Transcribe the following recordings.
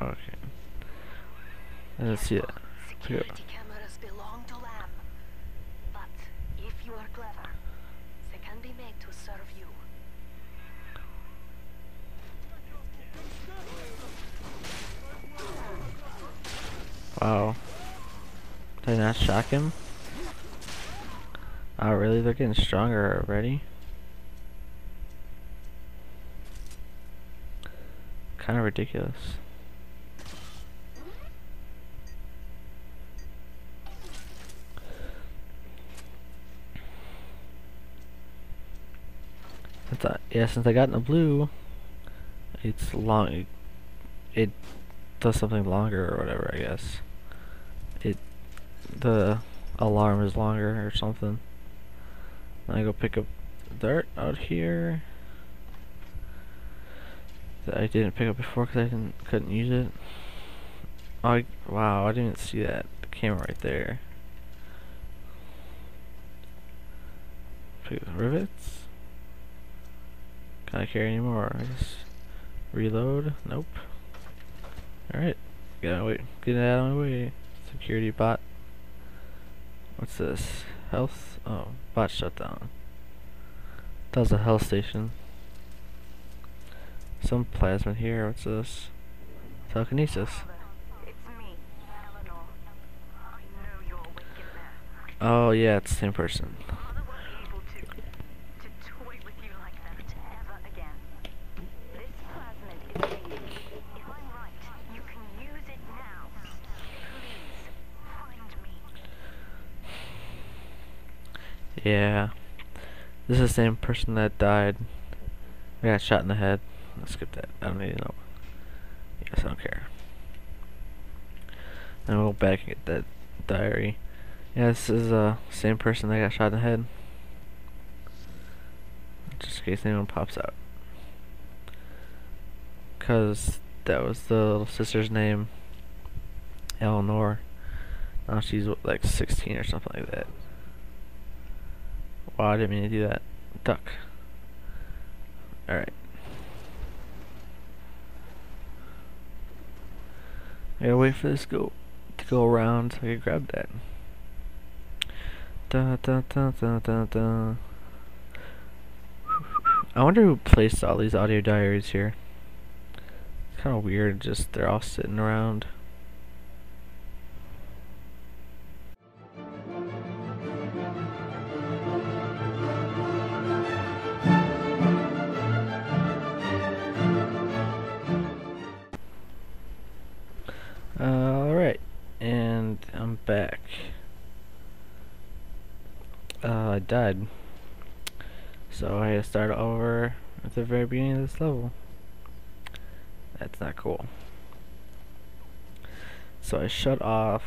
Okay. Let's see that. Security cameras belong to Lamb. But if you are clever, they can be made to serve you. Wow. Did I not shock him? Oh, really? They're getting stronger already? Kind of ridiculous. Yeah, since I got in the blue, it's long. It, it does something longer or whatever. I guess it the alarm is longer or something. I go pick up dirt out here that I didn't pick up before because I didn't couldn't use it. I, wow! I didn't see that camera right there. Pick up the rivets. Can I carry any more? I guess reload. Nope. All right. Get wait. Get out of my way. Security bot. What's this? Health? Oh, bot shutdown. That was a health station. Some plasma here. What's this? Telekinesis. Oh yeah, it's the same person. Father won't be able to to toy with you like that ever again. This plasmid is fading. If I'm right, you can use it now. Please find me. Yeah. This is the same person that died. I got shot in the head. Let's skip that. I don't need to know. Yes, I don't care. And we'll go back and get that diary. Yeah, this is the uh, same person that got shot in the head. Just in case anyone pops out. Because that was the little sister's name. Eleanor. Now she's like 16 or something like that. Wow, I didn't mean to do that. Duck. Alright. I gotta wait for this go to go around so I can grab that. Da da da da da da. I wonder who placed all these audio diaries here. It's kind of weird, just they're all sitting around. Alright, and I'm back. Uh, I died. So I had to start over at the very beginning of this level. That's not cool. So I shut off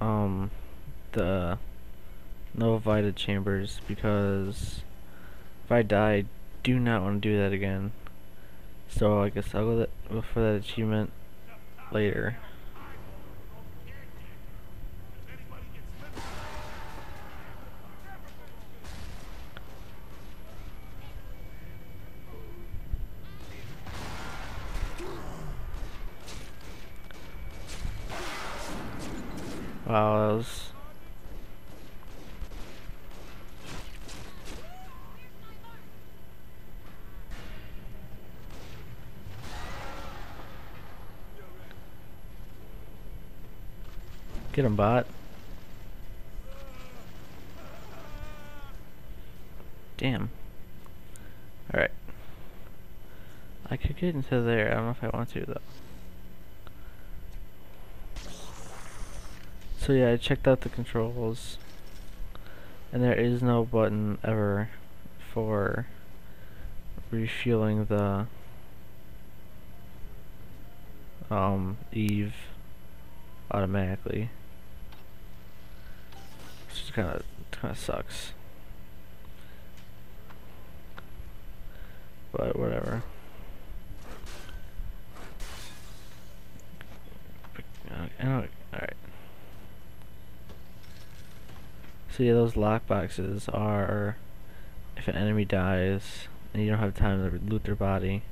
um the no Vita chambers because if I die, do not want to do that again. So I guess I'll go, for that achievement later. Wow, that was Get him, bot. Damn. Alright. I could get into there. I don't know if I want to, though. So yeah, I checked out the controls. And there is no button ever for refueling the um Eve automatically just kind of kind of sucks. But whatever. Uh, All right. So yeah, those lockboxes are if an enemy dies and you don't have time to loot their body.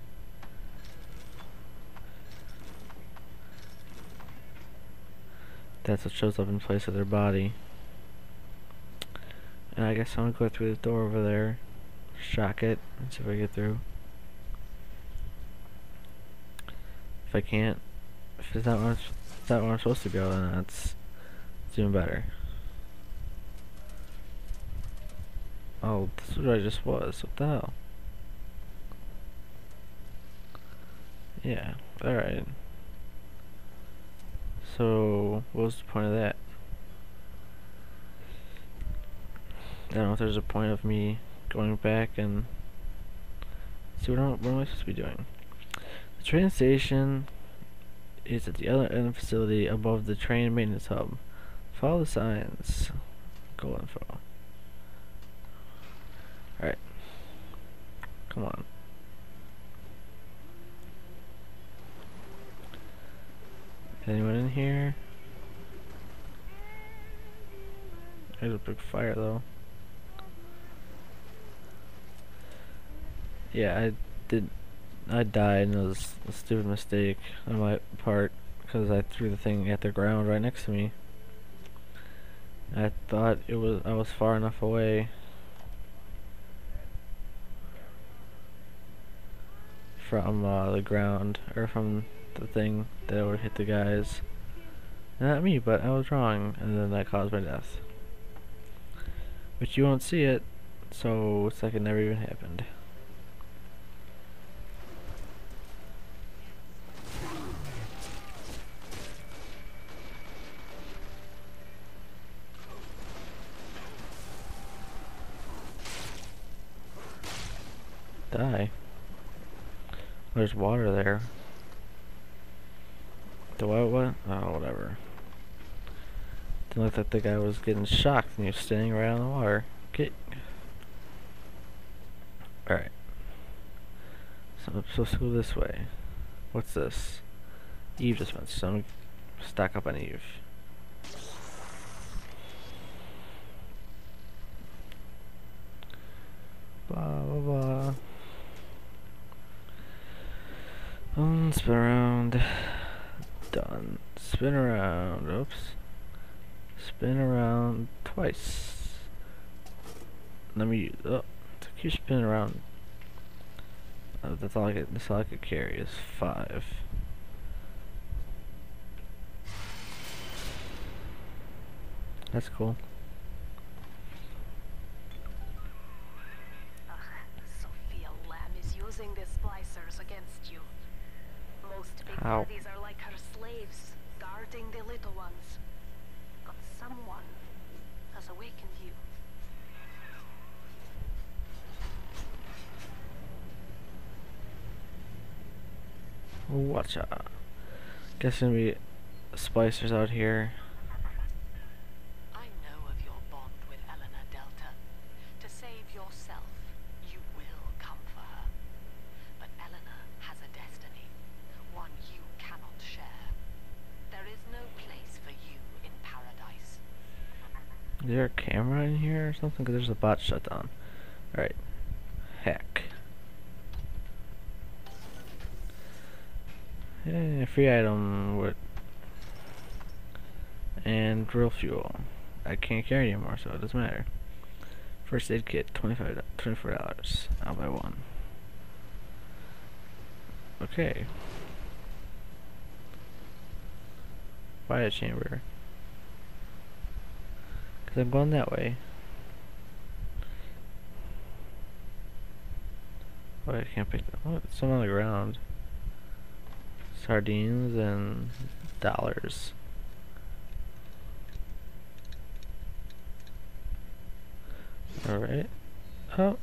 That's what shows up in place of their body. And I guess I'm gonna go through the door over there, shock it, and see if I get through. If I can't, if it's not what I'm, not where I'm supposed to go, then that's it's even better. Oh, this is where I just was. What the hell? Yeah, alright. So, what was the point of that? I don't know if there's a point of me going back and see what, am- what am I supposed to be doing. The train station is at the other end of the facility above the train maintenance hub. Follow the signs. Goal info. Alright. Come on. Anyone in here? There's a big fire though. Yeah, I did. I died and it was a stupid mistake on my part because I threw the thing at the ground right next to me. I thought it was I was far enough away from uh, the ground or from the thing that would hit the guys. Not me, but I was wrong, and then that caused my death. But you won't see it, so it's like it never even happened. Die. There's water there. The what? What? Oh, whatever. Didn't look like the guy was getting shocked and he was standing right on the water. Okay. Alright. So I'm supposed to go this way. What's this? Eve went, so I'm stack up on Eve. Um, spin around. Done. Spin around. Oops. Spin around twice. Let me. Oh, keep spinning around. Uh, that's all I could. That's all I could carry is five. That's cool. Watch out. Guess gonna be splicers out here. I know of your bond with Eleanor Delta. To save yourself, you will come for her. But Eleanor has a destiny, one you cannot share. There is no place for you in paradise. Is there a camera in here or something? Because there's a bot shut down. Alright. Yeah, free item with and drill fuel. I can't carry anymore, so it doesn't matter. First aid kit, $25, $24. I'll buy one. Okay. Fire chamber. Because I'm going that way. Oh, I can't pick that. Oh, it's on the ground. Sardines and dollars. Alright. Oh,